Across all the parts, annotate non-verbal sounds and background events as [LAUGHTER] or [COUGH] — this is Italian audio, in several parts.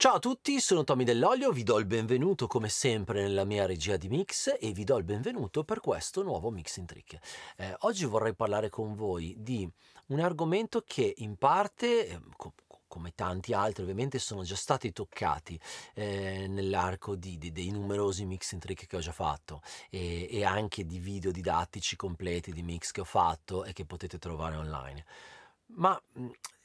Ciao a tutti, sono Tommy Dell'Olio, vi do il benvenuto come sempre nella mia regia di mix e vi do il benvenuto per questo nuovo Mixing Trick. Eh, oggi vorrei parlare con voi di un argomento che in parte, eh, co- come tanti altri ovviamente, sono già stati toccati eh, nell'arco dei numerosi mixing trick che ho già fatto e, e anche di video didattici completi di mix che ho fatto e che potete trovare online. Ma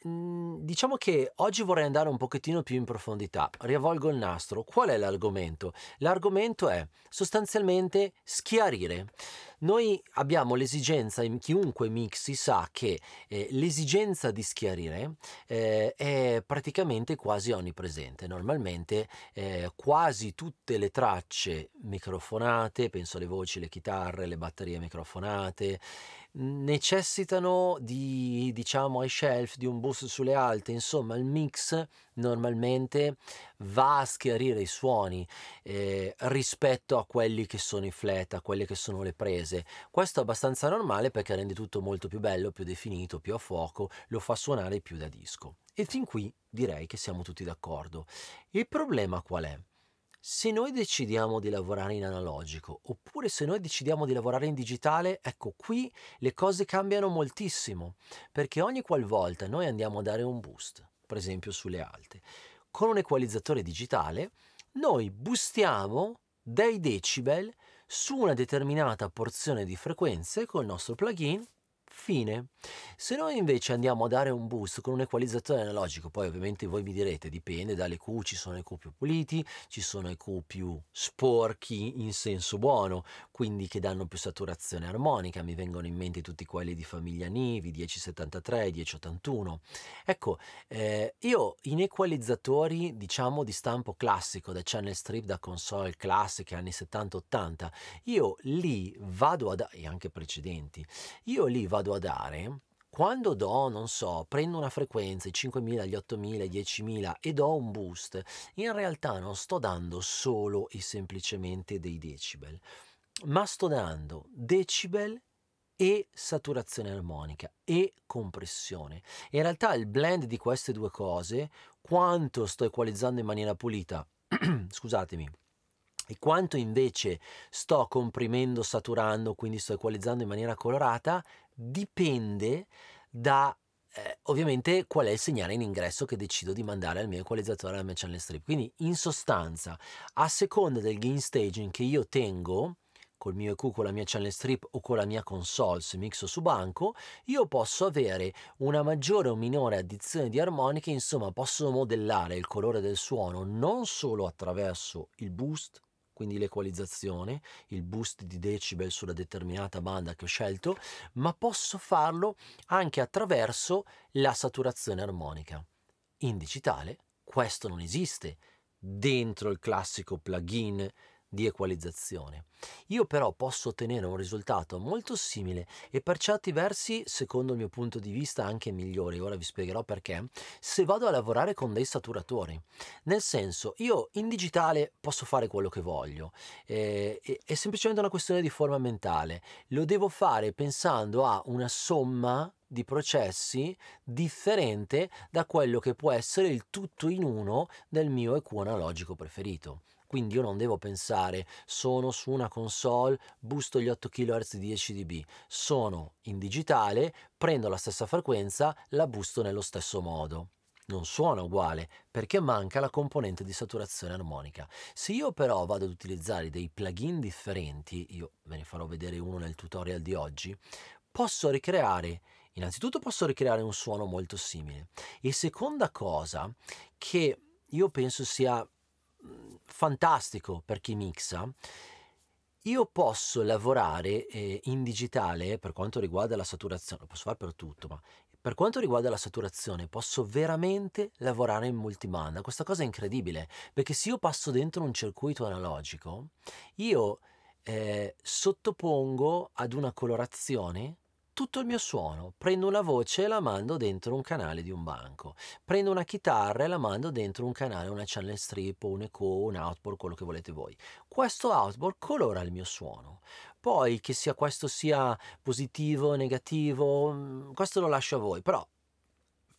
Mhmm, diciamo che oggi vorrei andare un pochettino più in profondità. Riavvolgo il nastro. Qual è l'argomento? L'argomento è sostanzialmente schiarire. Noi abbiamo l'esigenza, in chiunque mixi sa che eh, l'esigenza di schiarire eh, è praticamente quasi onnipresente. Normalmente eh, quasi tutte le tracce microfonate, penso alle voci, le chitarre, le batterie microfonate, necessitano di, diciamo, ai shelf, di un boost sulle alte, insomma il mix normalmente va a schiarire i suoni eh, rispetto a quelli che sono i flat, a quelle che sono le prese. Questo è abbastanza normale perché rende tutto molto più bello, più definito, più a fuoco, lo fa suonare più da disco. E fin qui direi che siamo tutti d'accordo. Il problema qual è? Se noi decidiamo di lavorare in analogico oppure se noi decidiamo di lavorare in digitale, ecco qui le cose cambiano moltissimo, perché ogni qualvolta noi andiamo a dare un boost, per esempio sulle alte, con un equalizzatore digitale, noi boostiamo dei decibel su una determinata porzione di frequenze col nostro plugin Fine. Se noi invece andiamo a dare un boost con un equalizzatore analogico, poi ovviamente voi mi direte, dipende dalle Q, ci sono i Q più puliti, ci sono i Q più sporchi in senso buono, quindi che danno più saturazione armonica, mi vengono in mente tutti quelli di famiglia Nivi, 1073, 1081. Ecco, eh, io in equalizzatori, diciamo di stampo classico, da channel strip, da console classiche anni 70-80, io lì vado ad, e anche precedenti, io lì vado vado a dare, quando do, non so, prendo una frequenza, i 5.000, gli 8.000, i 10.000 e do un boost, in realtà non sto dando solo e semplicemente dei decibel, ma sto dando decibel e saturazione armonica e compressione. In realtà il blend di queste due cose, quanto sto equalizzando in maniera pulita, [CLEARS THROAT] scusatemi, e quanto invece sto comprimendo, saturando, quindi sto equalizzando in maniera colorata, dipende da eh, ovviamente qual è il segnale in ingresso che decido di mandare al mio equalizzatore alla mia channel strip. Quindi in sostanza, a seconda del gain staging che io tengo, col mio EQ, con la mia channel strip o con la mia console se mixo su banco, io posso avere una maggiore o minore addizione di armoniche, insomma posso modellare il colore del suono non solo attraverso il boost, quindi l'equalizzazione, il boost di decibel sulla determinata banda che ho scelto, ma posso farlo anche attraverso la saturazione armonica. In digitale questo non esiste dentro il classico plugin di equalizzazione. Io però posso ottenere un risultato molto simile e per certi versi, secondo il mio punto di vista, anche migliore. Ora vi spiegherò perché. Se vado a lavorare con dei saturatori, nel senso, io in digitale posso fare quello che voglio, eh, è semplicemente una questione di forma mentale. Lo devo fare pensando a una somma di processi differente da quello che può essere il tutto in uno del mio EQ analogico preferito. Quindi io non devo pensare sono su una console, busto gli 8 kHz di 10 dB, sono in digitale, prendo la stessa frequenza, la busto nello stesso modo non suona uguale perché manca la componente di saturazione armonica. Se io però vado ad utilizzare dei plugin differenti, io ve ne farò vedere uno nel tutorial di oggi, posso ricreare, innanzitutto posso ricreare un suono molto simile e seconda cosa che io penso sia fantastico per chi mixa, io posso lavorare eh, in digitale per quanto riguarda la saturazione, lo posso fare per tutto, ma per quanto riguarda la saturazione posso veramente lavorare in multibanda. Questa cosa è incredibile, perché se io passo dentro un circuito analogico, io eh, sottopongo ad una colorazione tutto il mio suono. Prendo una voce e la mando dentro un canale di un banco. Prendo una chitarra e la mando dentro un canale, una channel strip, un echo, un outboard, quello che volete voi. Questo outboard colora il mio suono. Poi che sia questo sia positivo, negativo, mm, questo lo lascio a voi, però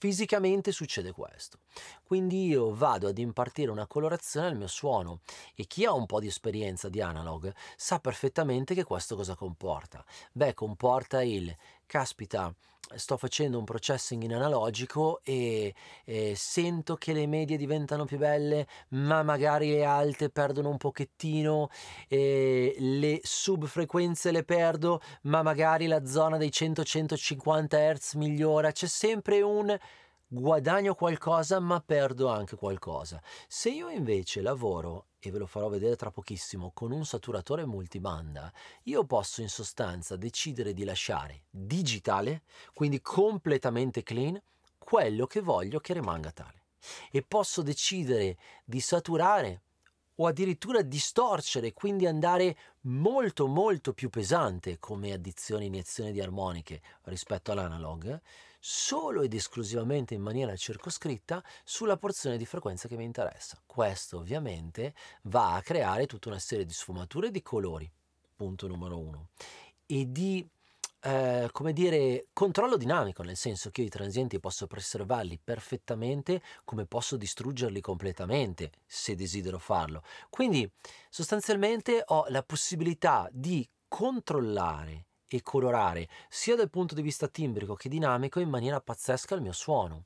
fisicamente succede questo. Quindi io vado ad impartire una colorazione al mio suono e chi ha un po' di esperienza di analog sa perfettamente che questo cosa comporta. Beh, comporta il caspita, sto facendo un processing in analogico e, e, sento che le medie diventano più belle, ma magari le alte perdono un pochettino, le subfrequenze le perdo, ma magari la zona dei 100-150 Hz migliora. C'è sempre un guadagno qualcosa ma perdo anche qualcosa. Se io invece lavoro, e ve lo farò vedere tra pochissimo, con un saturatore multibanda, io posso in sostanza decidere di lasciare digitale, quindi completamente clean, quello che voglio che rimanga tale. E posso decidere di saturare o addirittura distorcere, quindi andare molto molto più pesante come addizione e iniezione di armoniche rispetto all'analog, solo ed esclusivamente in maniera circoscritta sulla porzione di frequenza che mi interessa. Questo ovviamente va a creare tutta una serie di sfumature di colori, punto numero uno, e di eh, come dire, controllo dinamico, nel senso che io i transienti posso preservarli perfettamente come posso distruggerli completamente se desidero farlo. Quindi sostanzialmente ho la possibilità di controllare e colorare sia dal punto di vista timbrico che dinamico in maniera pazzesca il mio suono.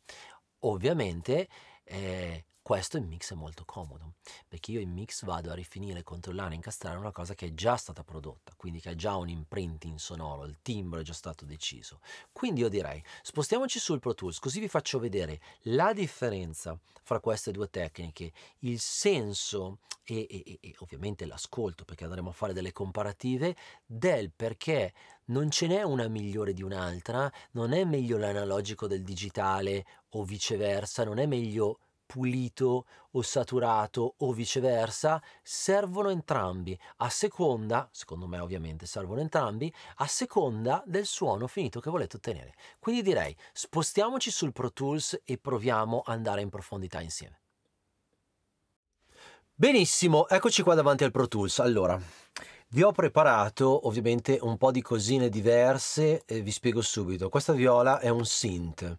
Ovviamente eh, questo in mix è molto comodo, perché io in mix vado a rifinire, controllare, incastrare una cosa che è già stata prodotta, quindi che ha già un imprinting sonoro, il timbro è già stato deciso. Quindi io direi, spostiamoci sul Pro Tools, così vi faccio vedere la differenza fra queste due tecniche, il senso e, e, e ovviamente l'ascolto, perché andremo a fare delle comparative, del perché non ce n'è una migliore di un'altra, non è meglio l'analogico del digitale o viceversa, non è meglio pulito o saturato o viceversa, servono entrambi, a seconda, secondo me ovviamente servono entrambi, a seconda del suono finito che volete ottenere. Quindi direi spostiamoci sul Pro Tools e proviamo ad andare in profondità insieme. Benissimo, eccoci qua davanti al Pro Tools. Allora, vi ho preparato ovviamente un po' di cosine diverse, e vi spiego subito. Questa viola è un synth.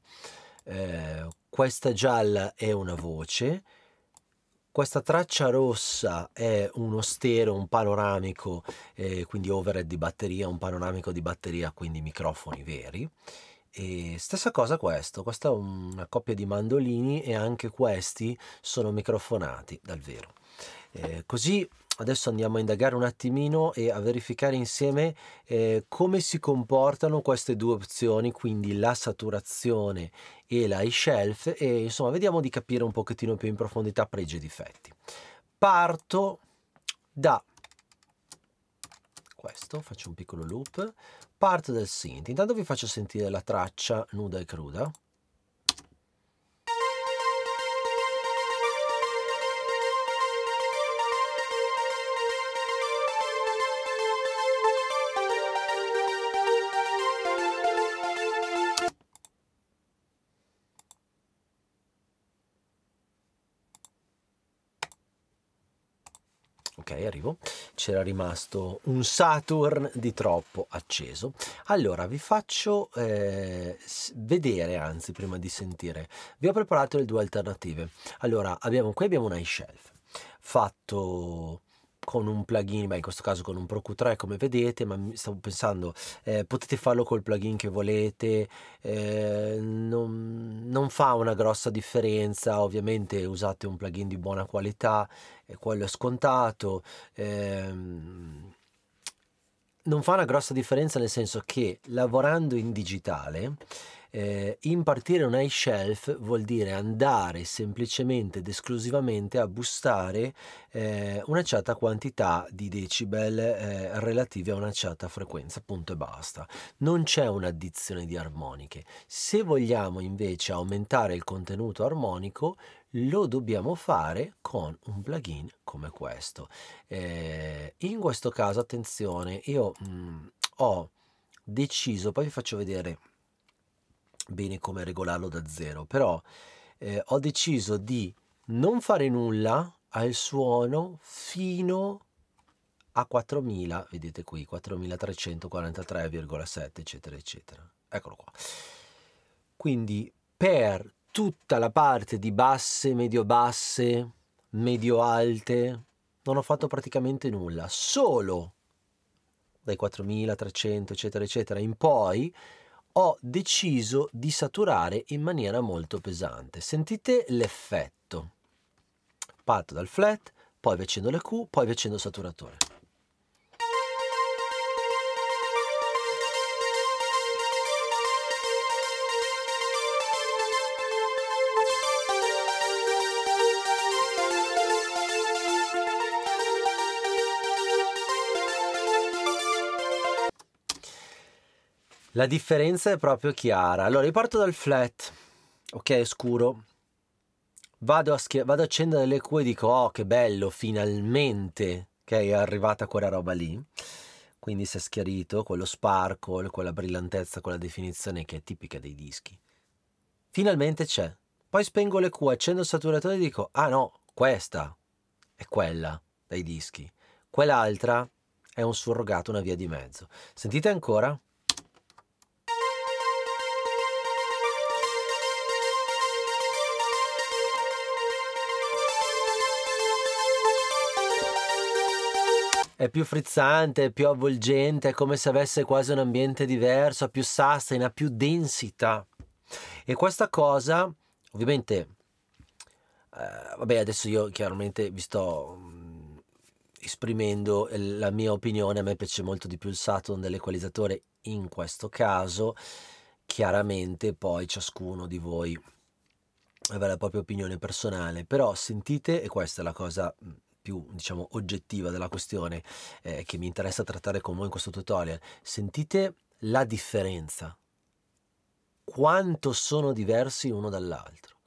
Eh, questa gialla è una voce, questa traccia rossa è uno stereo, un panoramico, eh, quindi overhead di batteria, un panoramico di batteria, quindi microfoni veri. E stessa cosa questo, questa è una coppia di mandolini e anche questi sono microfonati dal vero. Eh, così adesso andiamo a indagare un attimino e a verificare insieme eh, come si comportano queste due opzioni, quindi la saturazione e la shelf e insomma vediamo di capire un pochettino più in profondità pregi e difetti. Parto da questo, faccio un piccolo loop, parto dal synth, intanto vi faccio sentire la traccia nuda e cruda. Arrivo. C'era rimasto un Saturn di troppo acceso. Allora vi faccio eh, vedere anzi prima di sentire. Vi ho preparato le due alternative. Allora abbiamo qui abbiamo un iShelf fatto con un plugin, beh in questo caso con un Pro Q3 come vedete, ma stavo pensando eh, potete farlo col plugin che volete, eh, non, non, fa una grossa differenza, ovviamente usate un plugin di buona qualità, e quello è scontato. Ehm, non fa una grossa differenza nel senso che lavorando in digitale eh, impartire un iShelf vuol dire andare semplicemente ed esclusivamente a boostare eh, una certa quantità di decibel eh, relative a una certa frequenza, punto e basta. Non c'è un'addizione di armoniche. Se vogliamo invece aumentare il contenuto armonico, lo dobbiamo fare con un plugin come questo. Eh, in questo caso, attenzione, io mh, mm, ho deciso, poi vi faccio vedere bene come regolarlo da zero, però eh, ho deciso di non fare nulla al suono fino a 4000, vedete qui 4343,7 eccetera eccetera. Eccolo qua. Quindi per tutta la parte di basse, medio-basse, medio-alte, non ho fatto praticamente nulla, solo dai 4300 eccetera eccetera in poi ho deciso di saturare in maniera molto pesante. Sentite l'effetto. Parto dal flat, poi accendo le Q, poi accendo il saturatore. La differenza è proprio chiara. Allora, io parto dal flat, ok, scuro. Vado a, schi- vado a accendere le Q e dico, oh, che bello, finalmente, ok, è arrivata quella roba lì. Quindi si è schiarito, quello sparkle, quella brillantezza, quella definizione che è tipica dei dischi. Finalmente c'è. Poi spengo le Q, accendo il saturatore e dico, ah no, questa è quella dei dischi. Quell'altra è un surrogato, una via di mezzo. Sentite ancora? È più frizzante, è più avvolgente, è come se avesse quasi un ambiente diverso, ha più sustain, ha più densità. E questa cosa, ovviamente, eh, vabbè, adesso io chiaramente vi sto mh, mm, esprimendo la mia opinione, a me piace molto di più il Saturn dell'equalizzatore in questo caso, chiaramente poi ciascuno di voi avrà la propria opinione personale, però sentite, e questa è la cosa mm, più diciamo oggettiva della questione eh, che mi interessa trattare con voi in questo tutorial, sentite la differenza. Quanto sono diversi uno dall'altro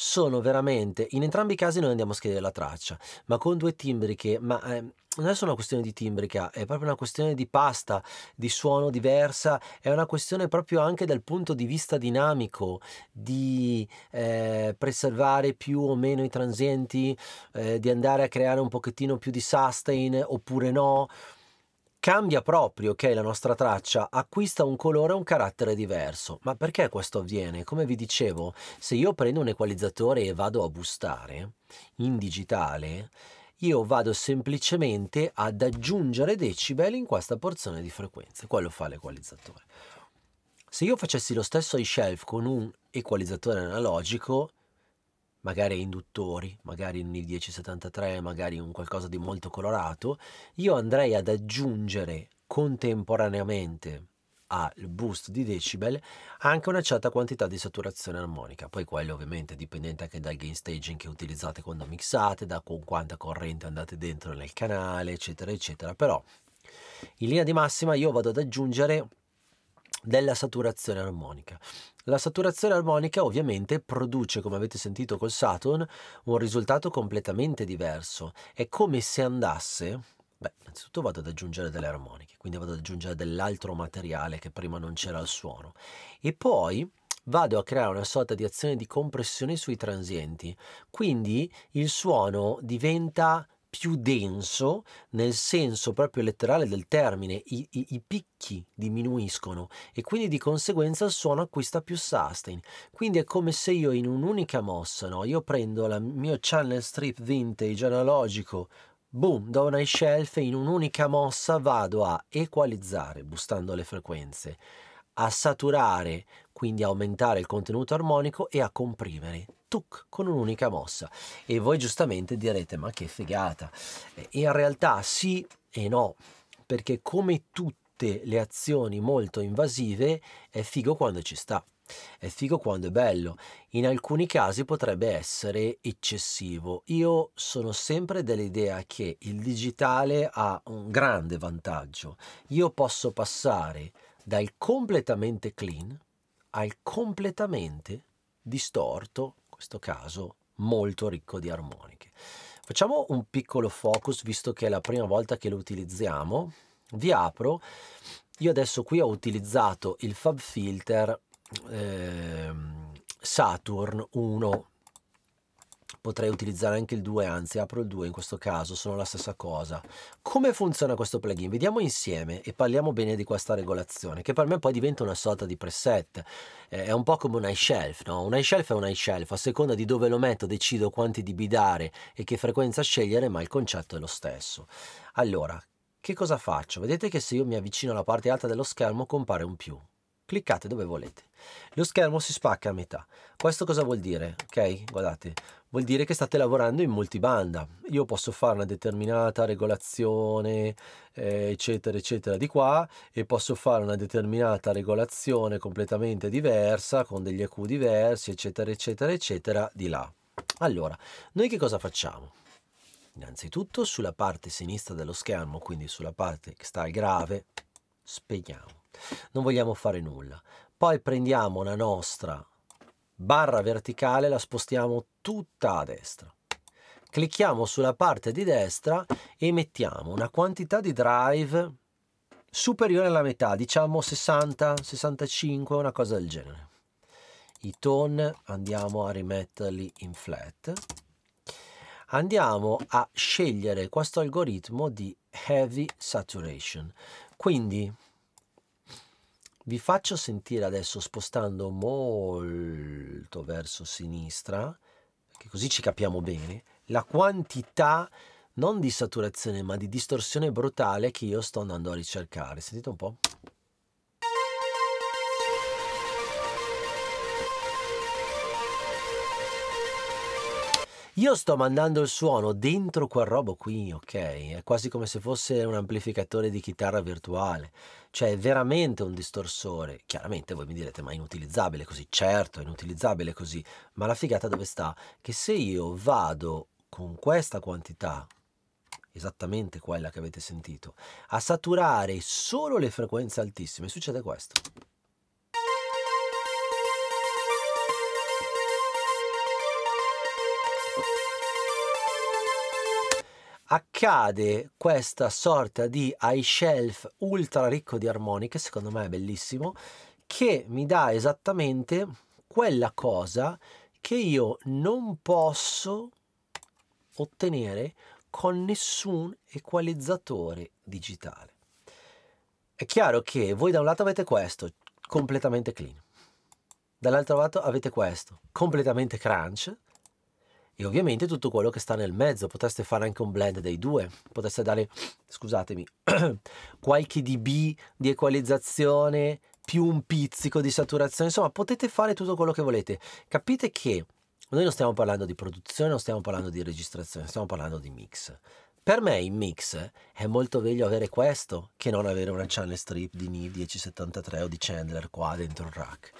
sono veramente, in entrambi i casi noi andiamo a scrivere la traccia, ma con due timbriche, ma eh, non è solo una questione di timbrica, è proprio una questione di pasta, di suono diversa, è una questione proprio anche dal punto di vista dinamico, di eh, preservare più o meno i transienti, eh, di andare a creare un pochettino più di sustain oppure no cambia proprio, ok, la nostra traccia, acquista un colore e un carattere diverso. Ma perché questo avviene? Come vi dicevo, se io prendo un equalizzatore e vado a boostare in digitale, io vado semplicemente ad aggiungere decibel in questa porzione di frequenze. Quello fa l'equalizzatore. Se io facessi lo stesso ai shelf con un equalizzatore analogico, magari induttori, magari un I1073, magari un qualcosa di molto colorato, io andrei ad aggiungere contemporaneamente al boost di decibel anche una certa quantità di saturazione armonica. Poi quello ovviamente è dipendente anche dal gain staging che utilizzate quando mixate, da con quanta corrente andate dentro nel canale, eccetera, eccetera. Però in linea di massima io vado ad aggiungere della saturazione armonica. La saturazione armonica ovviamente produce, come avete sentito col Saturn, un risultato completamente diverso. È come se andasse, beh, innanzitutto vado ad aggiungere delle armoniche, quindi vado ad aggiungere dell'altro materiale che prima non c'era al suono. E poi vado a creare una sorta di azione di compressione sui transienti. Quindi il suono diventa più denso nel senso proprio letterale del termine, I, i, i, picchi diminuiscono e quindi di conseguenza il suono acquista più sustain. Quindi è come se io in un'unica mossa, no? io prendo il mio channel strip vintage analogico, boom, da una shelf e in un'unica mossa vado a equalizzare, boostando le frequenze, a saturare, quindi aumentare il contenuto armonico e a comprimere tuc, con un'unica mossa. E voi giustamente direte, ma che figata. In realtà sì e no, perché come tutte le azioni molto invasive, è figo quando ci sta. È figo quando è bello, in alcuni casi potrebbe essere eccessivo. Io sono sempre dell'idea che il digitale ha un grande vantaggio. Io posso passare dal completamente clean al completamente distorto questo caso molto ricco di armoniche. Facciamo un piccolo focus visto che è la prima volta che lo utilizziamo. Vi apro, io adesso qui ho utilizzato il Fab Filter eh, Saturn 1 potrei utilizzare anche il 2, anzi apro il 2 in questo caso, sono la stessa cosa. Come funziona questo plugin? Vediamo insieme e parliamo bene di questa regolazione, che per me poi diventa una sorta di preset. Eh, è un po' come un iShelf, no? Un iShelf è un iShelf, a seconda di dove lo metto decido quanti dB dare e che frequenza scegliere, ma il concetto è lo stesso. Allora, che cosa faccio? Vedete che se io mi avvicino alla parte alta dello schermo compare un più cliccate dove volete. Lo schermo si spacca a metà. Questo cosa vuol dire? Ok, guardate, vuol dire che state lavorando in multibanda. Io posso fare una determinata regolazione, eh, eccetera, eccetera, di qua e posso fare una determinata regolazione completamente diversa, con degli EQ diversi, eccetera, eccetera, eccetera, di là. Allora, noi che cosa facciamo? Innanzitutto sulla parte sinistra dello schermo, quindi sulla parte che sta al grave, spegniamo non vogliamo fare nulla. Poi prendiamo la nostra barra verticale, la spostiamo tutta a destra. Clicchiamo sulla parte di destra e mettiamo una quantità di drive superiore alla metà, diciamo 60, 65, una cosa del genere. I tone andiamo a rimetterli in flat. Andiamo a scegliere questo algoritmo di heavy saturation. Quindi vi faccio sentire adesso spostando molto verso sinistra, che così ci capiamo bene, la quantità non di saturazione ma di distorsione brutale che io sto andando a ricercare. Sentite un po'. Io sto mandando il suono dentro quel robo qui, ok? È quasi come se fosse un amplificatore di chitarra virtuale, cioè è veramente un distorsore. Chiaramente voi mi direte, ma è inutilizzabile così? Certo, è inutilizzabile così, ma la figata dove sta? Che se io vado con questa quantità, esattamente quella che avete sentito, a saturare solo le frequenze altissime, succede questo. Accade questa sorta di high shelf ultra ricco di armoniche, secondo me è bellissimo, che mi dà esattamente quella cosa che io non posso ottenere con nessun equalizzatore digitale. È chiaro che voi da un lato avete questo, completamente clean, dall'altro lato avete questo, completamente crunch, e ovviamente tutto quello che sta nel mezzo. Potreste fare anche un blend dei due, potreste dare, scusatemi, [CLEARS THROAT] qualche dB di equalizzazione più un pizzico di saturazione, insomma potete fare tutto quello che volete. Capite che noi non stiamo parlando di produzione, non stiamo parlando di registrazione, stiamo parlando di mix. Per me in mix è molto meglio avere questo che non avere una channel strip di NIV 1073 o di Chandler qua dentro il rack.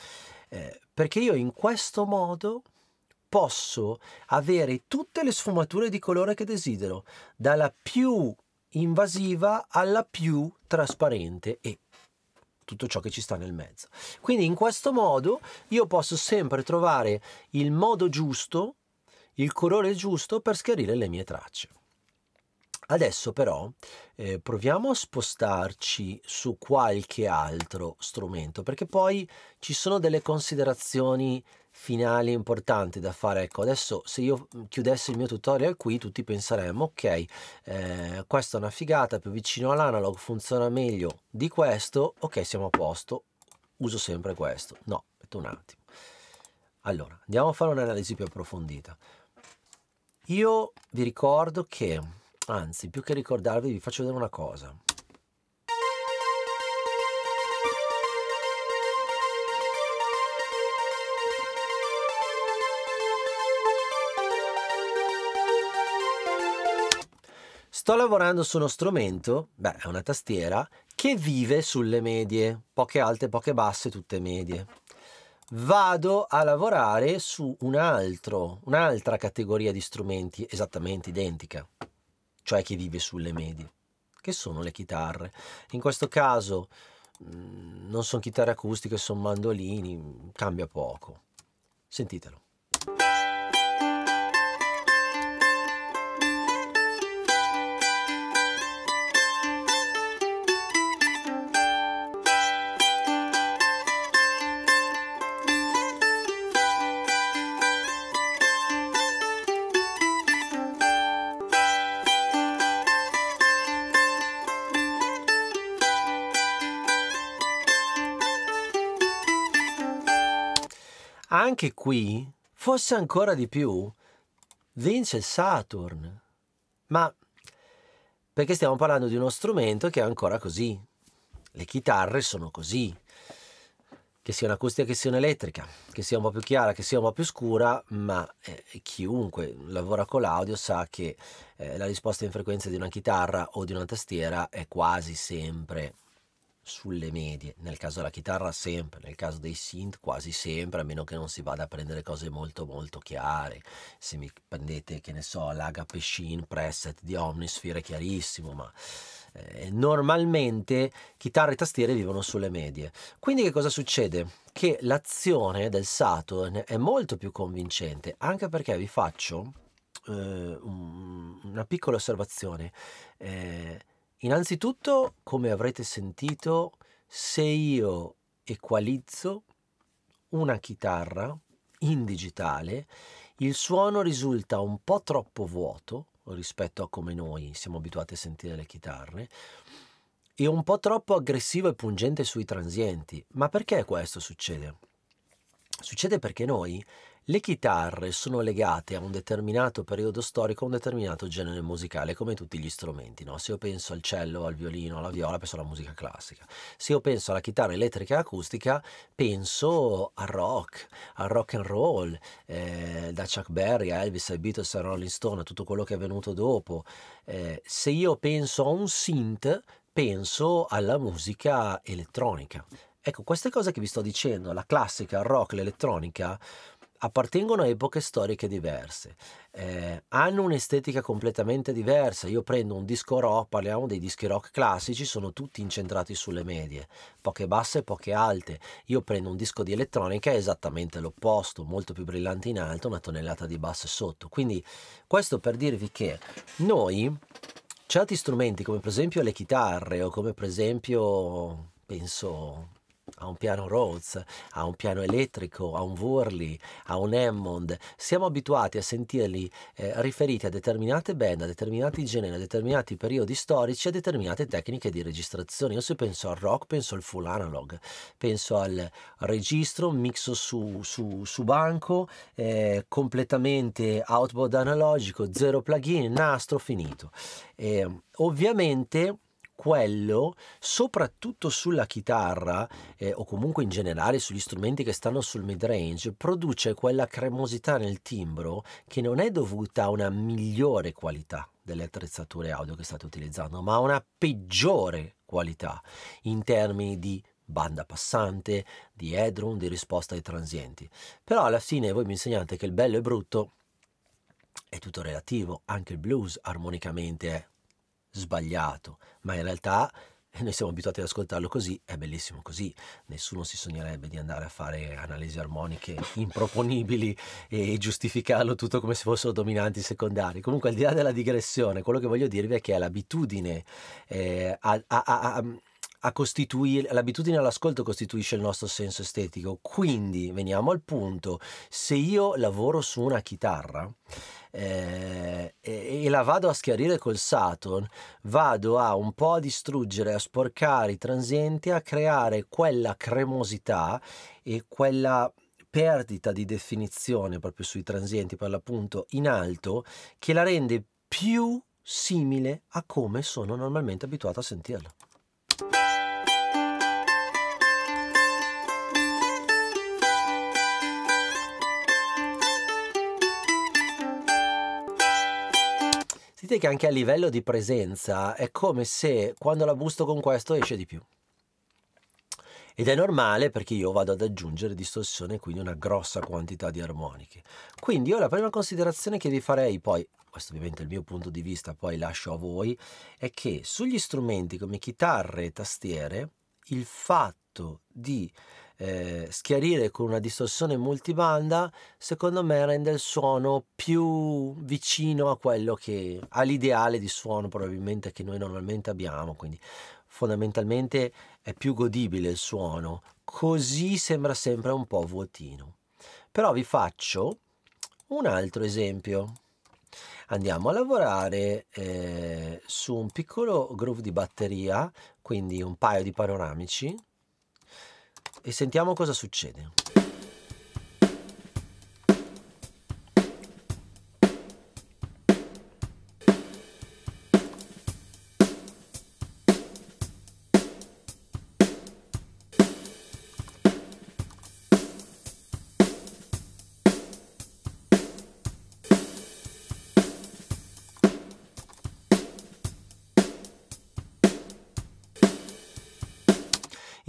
Eh, perché io in questo modo posso avere tutte le sfumature di colore che desidero, dalla più invasiva alla più trasparente e tutto ciò che ci sta nel mezzo. Quindi in questo modo io posso sempre trovare il modo giusto, il colore giusto per schiarire le mie tracce. Adesso però eh, proviamo a spostarci su qualche altro strumento perché poi ci sono delle considerazioni finali importanti da fare. Ecco, adesso se io mhmm, chiudessi il mio tutorial qui, tutti penseremmo, ok, eh, questa è una figata, più vicino all'analog, funziona meglio di questo, ok, siamo a posto, uso sempre questo. No, aspetta un attimo. Allora, andiamo a fare un'analisi più approfondita. Io vi ricordo che, anzi, più che ricordarvi, vi faccio vedere una cosa. Sto lavorando su uno strumento, beh, è una tastiera, che vive sulle medie, poche alte, poche basse, tutte medie. Vado a lavorare su un altro, un'altra categoria di strumenti esattamente identica, cioè che vive sulle medie, che sono le chitarre. In questo caso mm, non sono chitarre acustiche, sono mandolini, cambia poco. Sentitelo. Anche qui, forse ancora di più, vince Saturn. Ma perché stiamo parlando di uno strumento che è ancora così. Le chitarre sono così. Che sia un'acustica, che sia un'elettrica, che sia un po' più chiara, che sia un po' più scura, ma eh, chiunque lavora con l'audio sa che eh, la risposta in frequenza di una chitarra o di una tastiera è quasi sempre sulle medie, nel caso della chitarra sempre, nel caso dei synth quasi sempre, a meno che non si vada a prendere cose molto molto chiare. Se mi prendete, che ne so, l'Agape Shin preset di Omnisphere è chiarissimo, ma eh, normalmente chitarre e tastiere vivono sulle medie. Quindi che cosa succede? Che l'azione del Saturn è molto più convincente, anche perché vi faccio eh, un, una piccola osservazione. Eh, Innanzitutto, come avrete sentito, se io equalizzo una chitarra in digitale, il suono risulta un po' troppo vuoto rispetto a come noi siamo abituati a sentire le chitarre e un po' troppo aggressivo e pungente sui transienti. Ma perché questo succede? Succede perché noi le chitarre sono legate a un determinato periodo storico, a un determinato genere musicale, come tutti gli strumenti. No? Se io penso al cello, al violino, alla viola, penso alla musica classica. Se io penso alla chitarra elettrica e acustica, penso al rock, al rock and roll, eh, da Chuck Berry a Elvis, ai Beatles, a Rolling Stone, a tutto quello che è venuto dopo. Eh, se io penso a un synth, penso alla musica elettronica. Ecco, queste cose che vi sto dicendo, la classica, il rock, l'elettronica, appartengono a epoche storiche diverse, eh, hanno un'estetica completamente diversa. Io prendo un disco rock, parliamo dei dischi rock classici, sono tutti incentrati sulle medie, poche basse e poche alte. Io prendo un disco di elettronica, è esattamente l'opposto, molto più brillante in alto, una tonnellata di basse sotto. Quindi questo per dirvi che noi certi strumenti come per esempio le chitarre o come per esempio penso a un piano Rhodes, a un piano elettrico, a un Worley, a un Hammond. Siamo abituati a sentirli eh, riferiti a determinate band, a determinati generi, a determinati periodi storici, a determinate tecniche di registrazione. Io se penso al rock, penso al full analog, penso al registro, mixo su, su, su banco, eh, completamente outboard analogico, zero plugin, nastro, finito. Eh, ovviamente quello, soprattutto sulla chitarra eh, o comunque in generale sugli strumenti che stanno sul mid range, produce quella cremosità nel timbro che non è dovuta a una migliore qualità delle attrezzature audio che state utilizzando, ma a una peggiore qualità in termini di banda passante, di headroom, di risposta ai transienti. Però alla fine voi mi insegnate che il bello e brutto è tutto relativo, anche il blues armonicamente è sbagliato, ma in realtà eh, noi siamo abituati ad ascoltarlo così, è bellissimo così. Nessuno si sognerebbe di andare a fare analisi armoniche [LAUGHS] improponibili e giustificarlo tutto come se fossero dominanti secondari. Comunque, al di là della digressione, quello che voglio dirvi è che l'abitudine eh, a, a, a, a costituire, l'abitudine all'ascolto costituisce il nostro senso estetico. Quindi, veniamo al punto, se io lavoro su una chitarra, eh, la vado a schiarire col Saturn, vado a un po' a distruggere, a sporcare i transienti, a creare quella cremosità e quella perdita di definizione proprio sui transienti per l'appunto in alto che la rende più simile a come sono normalmente abituato a sentirla. Sentite che anche a livello di presenza è come se quando la busto con questo esce di più. Ed è normale perché io vado ad aggiungere distorsione e quindi una grossa quantità di armoniche. Quindi io la prima considerazione che vi farei, poi questo ovviamente è il mio punto di vista, poi lascio a voi, è che sugli strumenti come chitarre e tastiere il fatto di eh, schiarire con una distorsione multibanda, secondo me rende il suono più vicino a quello che all'ideale di suono probabilmente che noi normalmente abbiamo, quindi fondamentalmente è più godibile il suono, così sembra sempre un po' vuotino. Però vi faccio un altro esempio. Andiamo a lavorare eh, su un piccolo groove di batteria, quindi un paio di panoramici, e sentiamo cosa succede.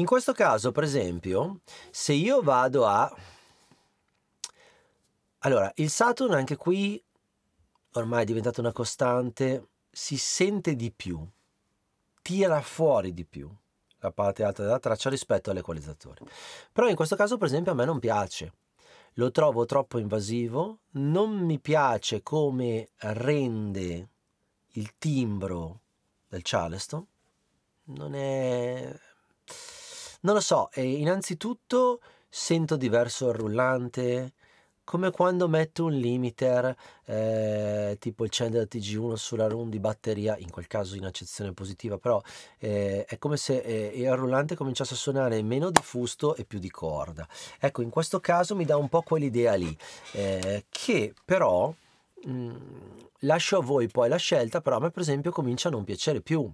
Questo caso, per esempio, se io vado a... Allora, il Saturn anche qui ormai è diventato una costante, si sente di più, tira fuori di più la parte alta della traccia rispetto all'equalizzatore. Però in questo caso, per esempio, a me non piace. Lo trovo troppo invasivo, non mi piace come rende il timbro del Charleston. Non è... Non lo so, e innanzitutto sento diverso il rullante, come quando metto un limiter eh, tipo il Chandler TG1 sulla run di batteria, in quel caso in accezione positiva, però eh, è come se eh, il rullante cominciasse a suonare meno di fusto e più di corda. Ecco, in questo caso mi dà un po' quell'idea lì, eh, che però mh, mm, lascio a voi poi la scelta, però a me per esempio comincia a non piacere più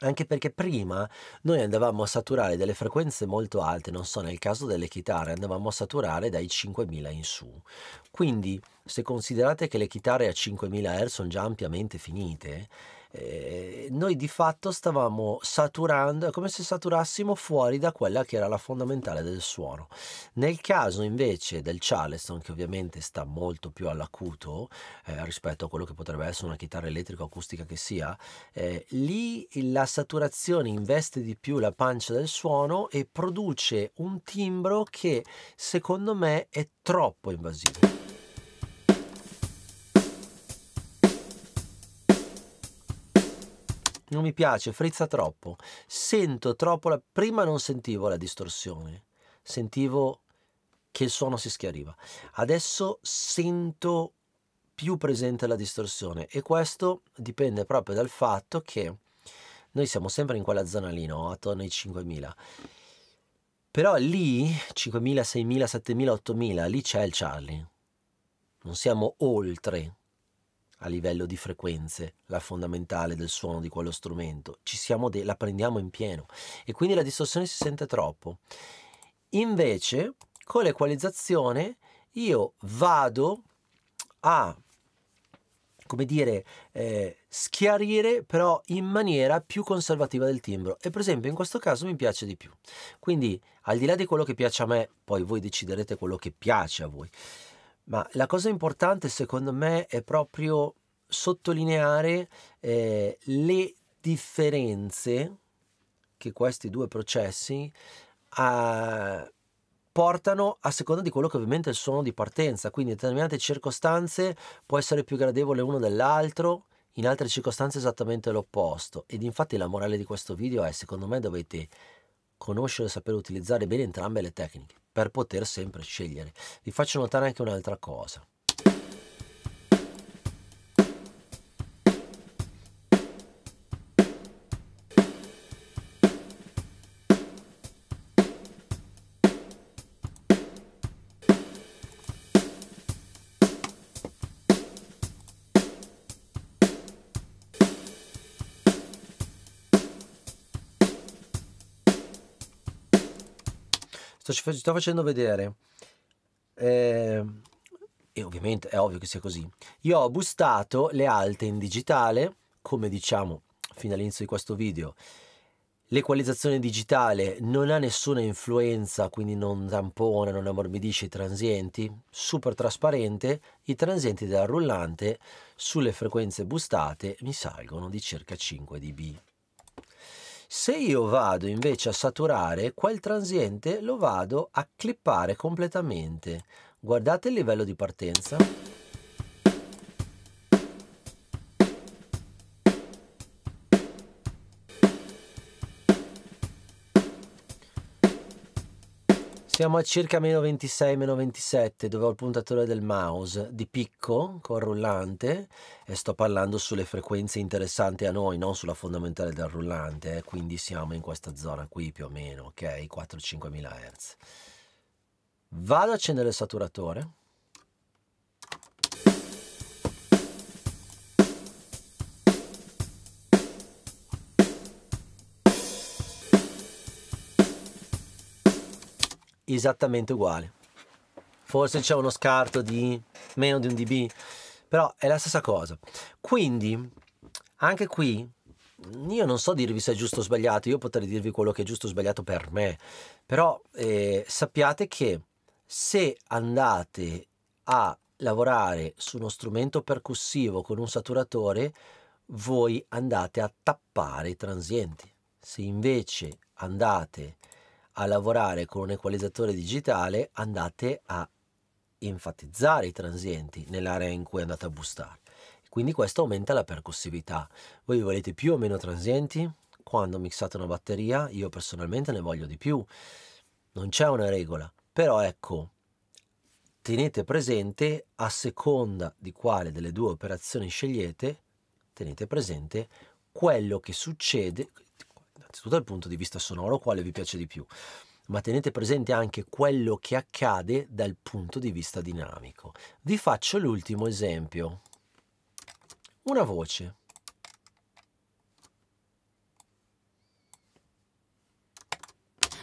anche perché prima noi andavamo a saturare delle frequenze molto alte, non so, nel caso delle chitarre andavamo a saturare dai 5000 in su. Quindi, se considerate che le chitarre a 5000 Hz sono già ampiamente finite, eh, noi di fatto stavamo saturando, è come se saturassimo fuori da quella che era la fondamentale del suono. Nel caso invece del Charleston, che ovviamente sta molto più all'acuto eh, rispetto a quello che potrebbe essere una chitarra elettrica o acustica che sia, eh, lì la saturazione investe di più la pancia del suono e produce un timbro che secondo me è troppo invasivo. Non mi piace, frizza troppo. Sento troppo la... Prima non sentivo la distorsione, sentivo che il suono si schiariva. Adesso sento più presente la distorsione e questo dipende proprio dal fatto che noi siamo sempre in quella zona lì, no? attorno ai 5000. Però lì, 5000, 6000, 7000, 8000, lì c'è il Charlie. Non siamo oltre a livello di frequenze, la fondamentale del suono di quello strumento, ci siamo de- la prendiamo in pieno e quindi la distorsione si sente troppo. Invece, con l'equalizzazione io vado a come dire, eh, schiarire però in maniera più conservativa del timbro e per esempio in questo caso mi piace di più. Quindi al di là di quello che piace a me, poi voi deciderete quello che piace a voi. Ma la cosa importante secondo me è proprio sottolineare eh, le differenze che questi due processi eh, portano a seconda di quello che ovviamente è il suono di partenza, quindi in determinate circostanze può essere più gradevole uno dell'altro, in altre circostanze esattamente l'opposto. Ed infatti la morale di questo video è secondo me dovete conoscere e sapere utilizzare bene entrambe le tecniche per poter sempre scegliere. Vi faccio notare anche un'altra cosa. Sto, facendo vedere. Eh, e ovviamente è ovvio che sia così. Io ho bustato le alte in digitale come diciamo fino all'inizio di questo video. L'equalizzazione digitale non ha nessuna influenza quindi non tampona non ammorbidisce i transienti. Super trasparente i transienti della rullante sulle frequenze bustate mi salgono di circa 5 dB se io vado invece a saturare, quel transiente lo vado a clippare completamente. Guardate il livello di partenza. Siamo a circa meno 26, meno 27 dove ho il puntatore del mouse di picco con rullante e sto parlando sulle frequenze interessanti a noi, non sulla fondamentale del rullante, eh, quindi siamo in questa zona qui più o meno, ok? 4-5 mila Hz. Vado a accendere il saturatore. Esattamente uguale. Forse c'è uno scarto di meno di un dB, però è la stessa cosa. Quindi, anche qui, io non so dirvi se è giusto o sbagliato, io potrei dirvi quello che è giusto o sbagliato per me, però eh, sappiate che se andate a lavorare su uno strumento percussivo con un saturatore, voi andate a tappare i transienti. Se invece andate a lavorare con un equalizzatore digitale, andate a enfatizzare i transienti nell'area in cui andate a boostare. Quindi questo aumenta la percussività. Voi volete più o meno transienti? Quando mixate una batteria, io personalmente ne voglio di più. Non c'è una regola, però ecco, tenete presente a seconda di quale delle due operazioni scegliete, tenete presente quello che succede, innanzitutto dal punto di vista sonoro, quale vi piace di più, ma tenete presente anche quello che accade dal punto di vista dinamico. Vi faccio l'ultimo esempio. Una voce.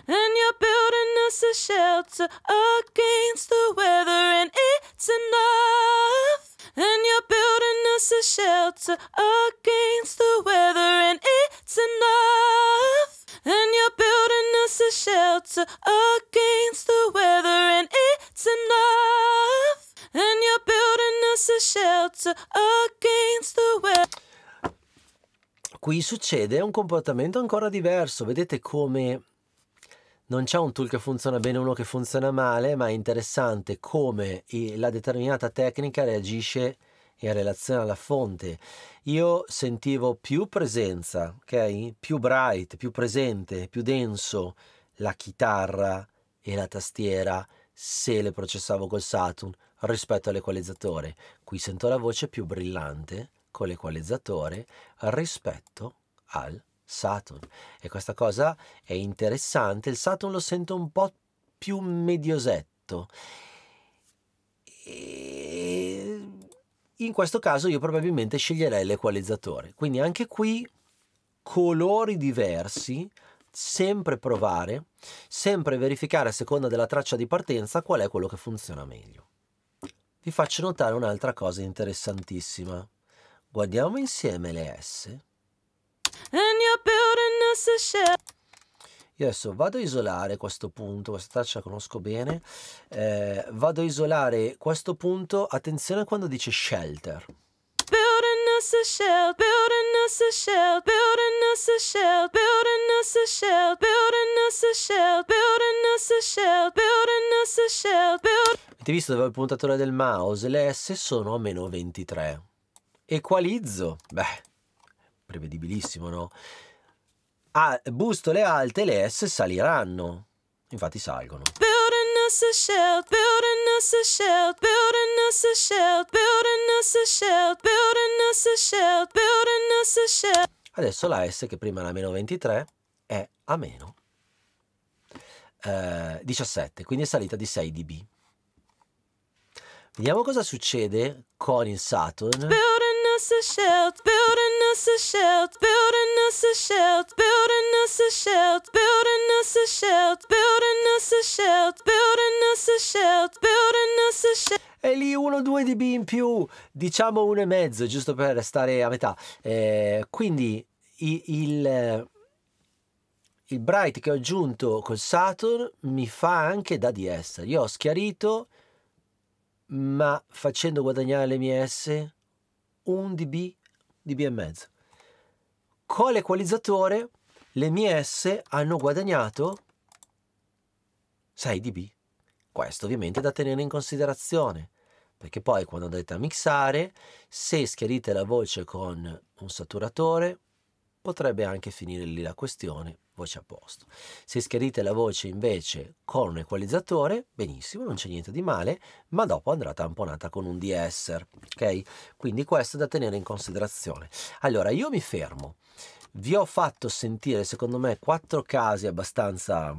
And you're building us a shelter against the weather, and it's enough. And you're building us a shelter against the weather, and it's enough. And you're building us a shelter against the weather, and it's enough. And you're building us a shelter against the weather. Qui succede un comportamento ancora diverso. Vedete come non c'è un tool che funziona bene e uno che funziona male, ma è interessante come la determinata tecnica reagisce in relazione alla fonte. Io sentivo più presenza, ok? Più bright, più presente, più denso la chitarra e la tastiera se le processavo col Saturn rispetto all'equalizzatore. Qui sento la voce più brillante con l'equalizzatore rispetto al Saturn. E questa cosa è interessante. Il Saturn lo sento un po' più mediosetto. E in questo caso io probabilmente sceglierei l'equalizzatore. Quindi anche qui colori diversi, sempre provare, sempre verificare a seconda della traccia di partenza qual è quello che funziona meglio. Vi faccio notare un'altra cosa interessantissima. Guardiamo insieme le S. Io adesso vado a isolare questo punto, questa traccia la conosco bene, eh, vado a isolare questo punto, attenzione quando dice shelter. Avete visto dove ho il puntatore del mouse? Le S sono a meno 23. Equalizzo? Beh, prevedibilissimo, no? A bustole alte le S saliranno. Infatti salgono. Adesso la S che prima era meno 23 è a meno eh, 17, quindi è salita di 6 dB. Vediamo cosa succede con il Saturn. Us a shell, building us a shell, building us a shell, building us a shell, building us a shell, building us a shell, building us a shell, building us a shell. E lì 1-2 dB in più, diciamo 1,5 giusto per restare a metà. Eh, quindi il, il, il bright che ho aggiunto col Saturn mi fa anche da essere. Io ho schiarito ma facendo guadagnare le mie S un dB, dB e mezzo. Con l'equalizzatore le mie S hanno guadagnato 6 dB. Questo ovviamente è da tenere in considerazione, perché poi quando andrete a mixare, se schiarite la voce con un saturatore, potrebbe anche finire lì la questione, voce a posto. Se schiarite la voce invece con un equalizzatore, benissimo, non c'è niente di male, ma dopo andrà tamponata con un de-esser, ok? Quindi questo è da tenere in considerazione. Allora, io mi fermo. Vi ho fatto sentire, secondo me, quattro casi abbastanza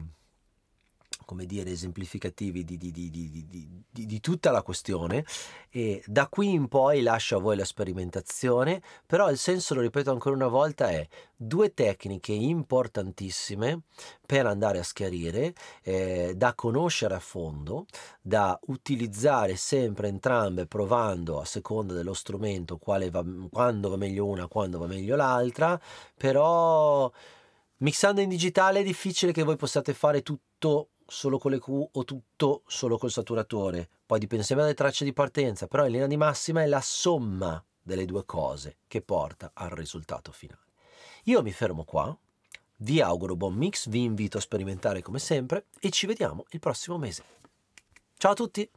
come dire, esemplificativi di, di, di, di, tutta la questione e da qui in poi lascio a voi la sperimentazione, però il senso, lo ripeto ancora una volta, è due tecniche importantissime per andare a schiarire, eh, da conoscere a fondo, da utilizzare sempre entrambe provando a seconda dello strumento va, quando va meglio una, quando va meglio l'altra, però... Mixando in digitale è difficile che voi possiate fare tutto solo con le Q o tutto solo col saturatore. Poi dipende sempre dalle tracce di partenza, però in linea di massima è la somma delle due cose che porta al risultato finale. Io mi fermo qua, vi auguro buon mix, vi invito a sperimentare come sempre e ci vediamo il prossimo mese. Ciao a tutti!